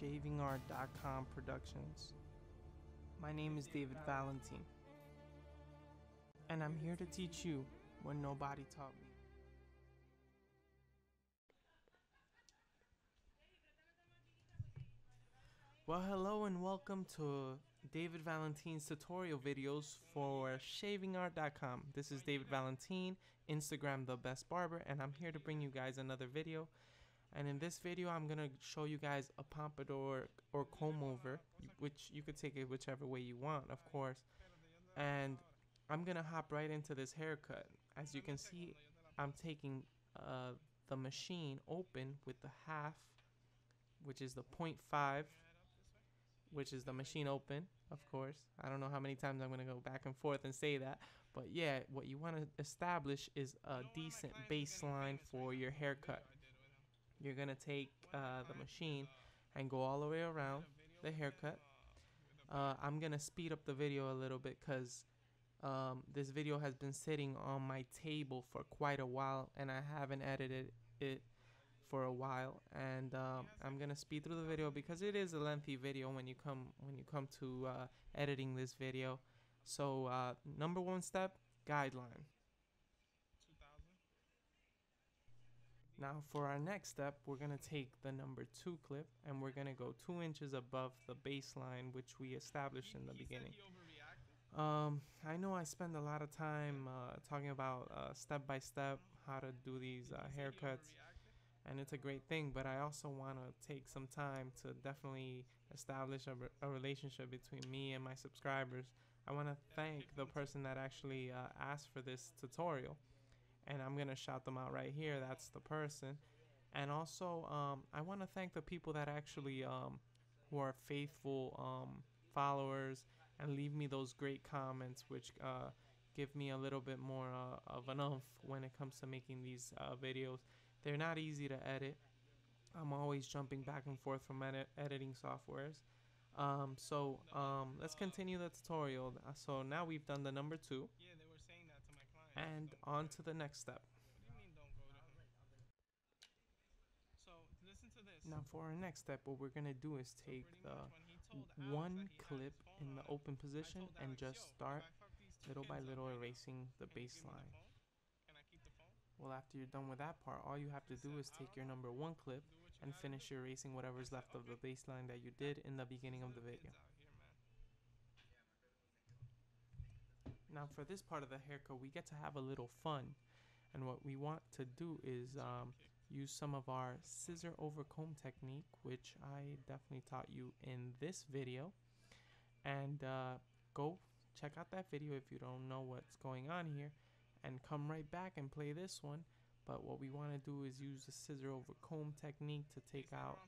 ShavingArt.com Productions. My name is David Valentin, and I'm here to teach you what nobody taught me. Well, hello and welcome to David Valentin's tutorial videos for shavingart.com. This is David Valentin, Instagram the best barber, and I'm here to bring you guys another video. And in this video, I'm gonna show you guys a pompadour or comb over, which you could take it whichever way you want, of course. And I'm gonna hop right into this haircut. As you can see, I'm taking uh, the machine open with the half, which is the 0.5 which is the machine open, of course. I don't know how many times I'm to go back and forth and say that. But yeah, what you want to establish is a decent baseline for your haircut. You're going to take uh, the machine and go all the way around the haircut. Uh, I'm going to speed up the video a little bit because um, this video has been sitting on my table for quite a while and I haven't edited it for a while. And um, I'm gonna speed through the video because it is a lengthy video when you come when you come to uh, editing this video. So uh, number one step guideline now for our next step we're gonna take the number two clip and we're gonna go two inches above the baseline which we established in the beginning. Um, I know I spend a lot of time uh, talking about uh, step by step how to do these uh, haircuts and it's a great thing but i also want to take some time to definitely establish a, re- a relationship between me and my subscribers. I want to thank the person that actually uh, asked for this tutorial and i'm going to shout them out right here that's the person and also um, i want to thank the people that actually um, who are faithful um, followers and leave me those great comments which uh, give me a little bit more uh, of an umph when it comes to making these uh, videos they're not easy to edit. I'm always jumping back and forth from edit editing softwares. Um, so um, let's continue the tutorial. Uh, so now we've done the number two. And on to the next step. Now for our next step, what we're gonna do is take the one clip in the open position and just start little by little erasing the baseline. Well, after you're done with that part, all you have to do is take your number one clip and finish erasing whatever's left of the baseline that you did in the beginning of the video. Now for this part of the haircut, we get to have a little fun. And what we want to do is um, use some of our scissor over comb technique, which I definitely taught you in this video. And uh, go check out that video if you don't know what's going on here and come right back and play this one. But what we want to do is use the scissor over comb technique to take out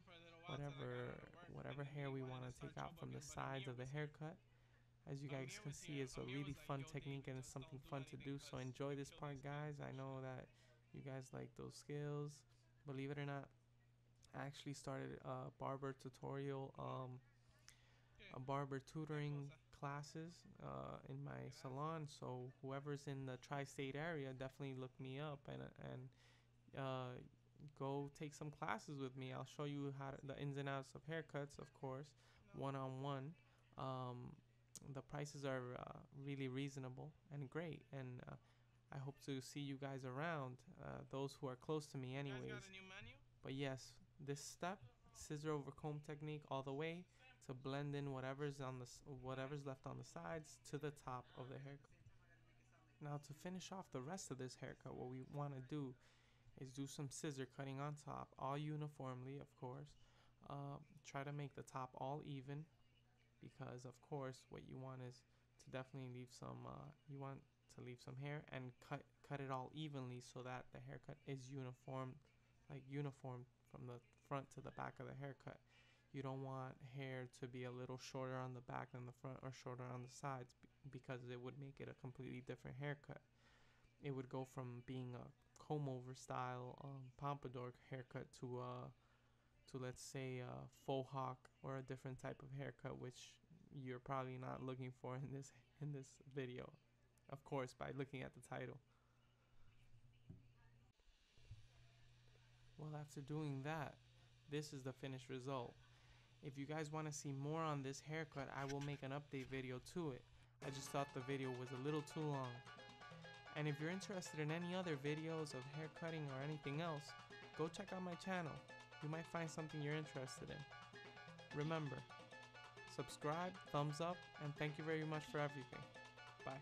whatever whatever hair we want to take out from the sides of the haircut. As you guys can see, it's a really fun technique and it's something fun to do. So enjoy this part, guys. I know that you guys like those skills. Believe it or not, I actually started a barber tutorial, um, a barber tutoring classes uh, in my salon. So whoever's in the tri-state area, definitely look me up and and uh, go take some classes with me. I'll show you how to, the ins and outs of haircuts, of course, one on one. The prices are uh, really reasonable and great, and uh, I hope to see you guys around. Uh, those who are close to me, anyways. But yes, this step, scissor over comb technique, all the way to blend in whatever's on the whatever's left on the sides to the top of the haircut. Now to finish off the rest of this haircut, what we want to do is do some scissor cutting on top, all uniformly, of course. Uh, try to make the top all even, because of course what you want is to definitely leave some. Uh, you want to leave some hair and cut cut it all evenly so that the haircut is uniform, like uniform from the front to the back of the haircut. You don't want hair to be a little shorter on the back than the front or shorter on the sides because it would make it a completely different haircut. It would go from being a comb over style um, pompadour haircut to a uh, to let's say a faux hawk or a different type of haircut which you're probably not looking for in this in this video of course by looking at the title. Well after doing that this is the finished result. If you guys want to see more on this haircut I will make an update video to it. I just thought the video was a little too long. And if you're interested in any other videos of haircutting or anything else, go check out my channel you might find something you're interested in. Remember, subscribe, thumbs up, and thank you very much for everything. Bye.